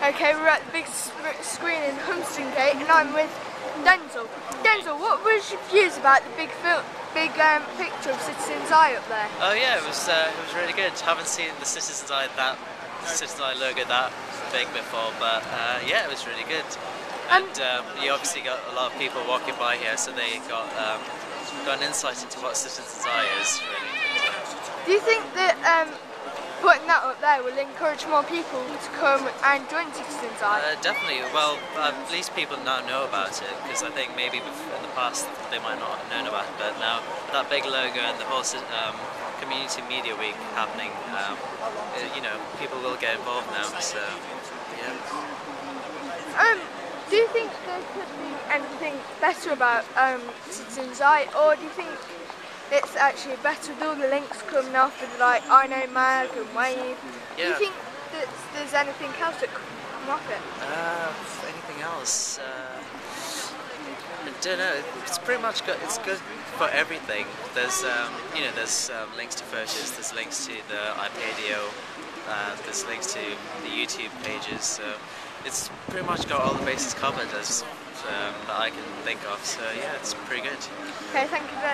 Okay, we're at the big screen in Humberstone Gate, and I'm with Denzil. Denzil, what was your views about the big film, big um, picture of Citizen's Eye up there? Oh yeah, it was uh, it was really good. Haven't seen the Citizens Eye that Citizens Eye logo that big before, but uh, yeah, it was really good. Um, And um, you obviously got a lot of people walking by here, so they got um, got an insight into what Citizens Eye is. Really. Do you think that um, putting that up there will encourage more people to come and join Citizen's Eye? Uh, definitely. Well, at least people now know about it because I think maybe in the past they might not have known about it, but now that big logo and the whole um, community media week happening, um, uh, you know, people will get involved now. So yeah. Um, do you think there could be anything better about um, Citizen's Eye, or do you think it's actually better with all the links coming off with like I Know Mag and Wave? Do you think that there's anything else that could come off it? Uh, anything else? Uh, I don't know. It's pretty much good. It's good for everything. There's, um, you know, there's um, links to photos. There's links to the iPadio. Uh, there's links to the YouTube pages. So it's pretty much got all the bases covered as um, that I can think of. So yeah, it's pretty good. Okay, thank you very